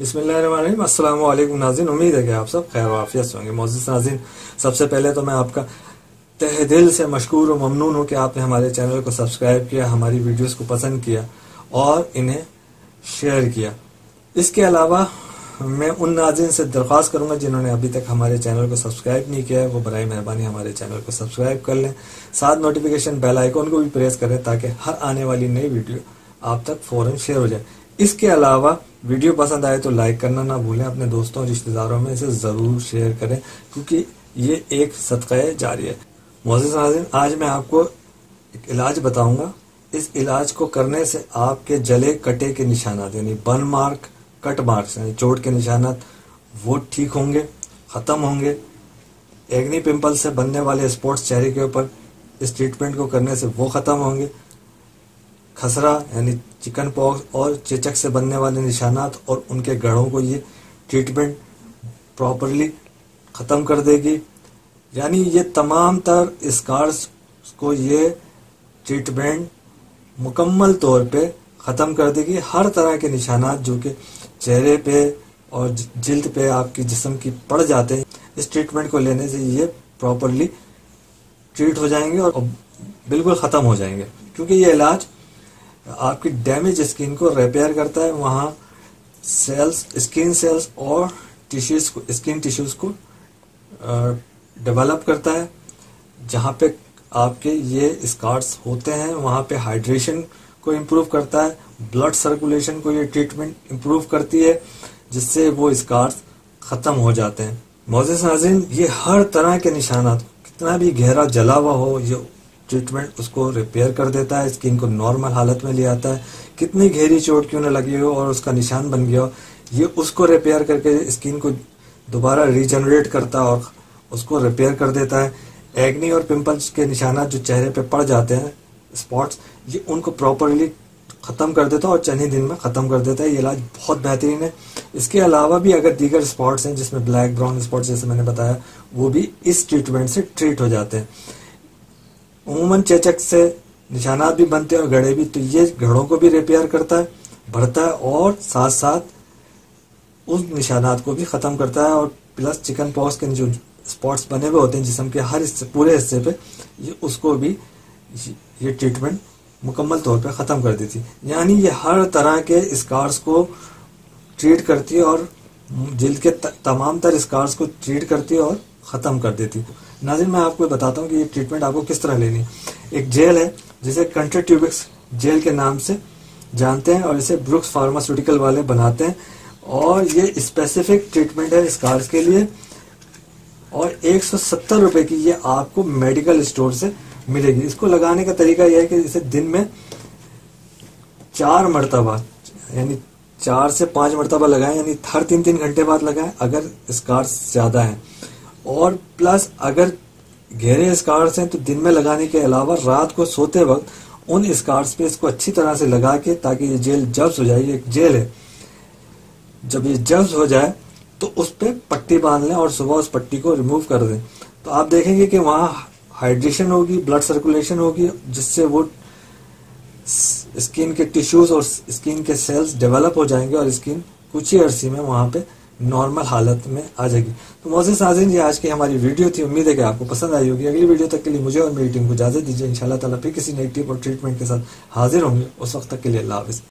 अस्सलाम वालेकुम नाजिन उम्मीद है कि आप सब खैर वाफियत होंगे। मोजिस नाजिन सबसे पहले तो मैं आपका तह दिल से मशहूर और ममनून हूँ कि आपने हमारे चैनल को सब्सक्राइब किया, हमारी वीडियोस को पसंद किया और इन्हें शेयर किया। इसके अलावा मैं उन नाजिन से दरख्वास्त करूँगा जिन्होंने अभी तक हमारे चैनल को सब्सक्राइब नहीं किया है। वो बर मेहरबानी हमारे चैनल को सब्सक्राइब कर लें। साथ नोटिफिकेशन बेल आइकॉन को भी प्रेस करें ताकि हर आने वाली नई वीडियो आप तक फ़ौरन शेयर हो जाए। इसके अलावा वीडियो पसंद आए तो लाइक करना ना भूलें, अपने दोस्तों रिश्तेदारों में इसे ज़रूर शेयर करें, क्योंकि ये एक सदका जारी है। मोजिज नाजिन आज मैं आपको एक इलाज बताऊँगा। इस इलाज को करने से आपके जले कटे के निशानात, यानी बर्न मार्क, कट मार्क्स, यानी चोट के निशानात, वो ठीक होंगे, ख़त्म होंगे। एग्नी पिंपल से बनने वाले स्पॉट्स चेहरे के ऊपर इस ट्रीटमेंट को करने से वो ख़त्म होंगे। खसरा, यानी चिकन पॉक्स और चेचक से बनने वाले निशानात और उनके गढ़ों को ये ट्रीटमेंट प्रॉपरली ख़त्म कर देगी। यानी ये तमाम तर स्कार्स को ये ट्रीटमेंट मुकम्मल तौर पे ख़त्म कर देगी। हर तरह के निशानात जो कि चेहरे पे और जिल्द पे आपकी जिसम की पड़ जाते हैं, इस ट्रीटमेंट को लेने से ये प्रॉपरली ट्रीट हो जाएँगे और बिल्कुल ख़त्म हो जाएँगे। क्योंकि ये इलाज आपकी डैमेज स्किन को रिपेयर करता है, वहाँ सेल्स स्किन सेल्स और टिश्यूज को स्किन टिश्यूज को डेवलप करता है, जहाँ पे आपके ये स्कार्स होते हैं, वहाँ पे हाइड्रेशन को इम्प्रूव करता है ब्लड सर्कुलेशन को ये ट्रीटमेंट इम्प्रूव करती है, जिससे वो स्कार्स खत्म हो जाते हैं। मोजिस नाजिन ये हर तरह के निशानात, कितना भी गहरा जला हुआ हो, ये ट्रीटमेंट उसको रिपेयर कर देता है, स्किन को नॉर्मल हालत में ले आता है। कितनी गहरी चोट क्यों ना लगी हो और उसका निशान बन गया हो, ये उसको रिपेयर करके स्किन को दोबारा रीजनरेट करता है और उसको रिपेयर कर देता है। एग्नी और पिंपल्स के निशाना जो चेहरे पे पड़ जाते हैं, स्पॉट्स, ये उनको प्रॉपरली खत्म कर देता है और चंद ही दिन में खत्म कर देता है। ये इलाज बहुत बेहतरीन है। इसके अलावा भी अगर दीगर स्पॉट्स हैं, जिसमें ब्लैक, ब्राउन स्पॉट्स, जैसे मैंने बताया, वो भी इस ट्रीटमेंट से ट्रीट हो जाते हैं। उमूमन चेचक से निशानात भी बनते हैं और गड़े भी तो ये घड़ों को भी रिपेयर करता है भरता है और साथ साथ उस निशानात को भी खत्म करता है और प्लस चिकन पॉक्स के जो स्पॉट्स बने हुए होते हैं जिसम के हर हिस्से, पूरे हिस्से पे, ये उसको भी ये ट्रीटमेंट मुकम्मल तौर पे ख़त्म कर देती यानी ये हर तरह के स्कार्स को ट्रीट करती है और जिल्द के तमाम तर स्कार्स को ट्रीट करती है और ख़त्म कर देती नाजिन मैं आपको बताता हूँ कि ये ट्रीटमेंट आपको किस तरह लेनी है। एक जेल है, जिसे कंट्रेट्यूबिक्स जेल के नाम से जानते हैं और इसे ब्रुक्स फार्मास्यूटिकल वाले बनाते हैं। और ये स्पेसिफिक ट्रीटमेंट है स्कार्स के लिए। और एक सौ की ये आपको मेडिकल स्टोर से मिलेगी। इसको लगाने का तरीका यह है कि इसे दिन में चार मरतबा, यानी चार से पाँच मरतबा लगाएँ, यानी हर तीन तीन घंटे बाद लगाएँ, अगर स्कार्स ज़्यादा है। और प्लस अगर गहरे स्कार्स हैं तो दिन में लगाने के अलावा रात को सोते वक्त उन स्कार्स पे इसको अच्छी तरह से लगा के ताकि ये जेल जब्स हो जाए, ये एक जेल है। जब ये जब्स हो जाए तो उस पर पट्टी बाँध लें और सुबह उस पट्टी को रिमूव कर दें। तो आप देखेंगे कि वहाँ हाइड्रेशन होगी ब्लड सर्कुलेशन होगी, जिससे वो स्किन के टिश्यूज और स्किन के सेल्स डेवलप हो जाएँगे और स्किन कुछ ही अरसी में वहाँ पे नॉर्मल हालत में आ जाएगी। तो मोजे नाजिन ये आज की हमारी वीडियो थी। उम्मीद है कि आपको पसंद आई होगी। अगली वीडियो तक के लिए मुझे और मेरी टीम को इजाज़त दीजिए। इन ताला फिर किसी नई टिप और ट्रीटमेंट के साथ हाजिर होंगे। उस वक्त तक के लिए अल्लाह हाफिज़।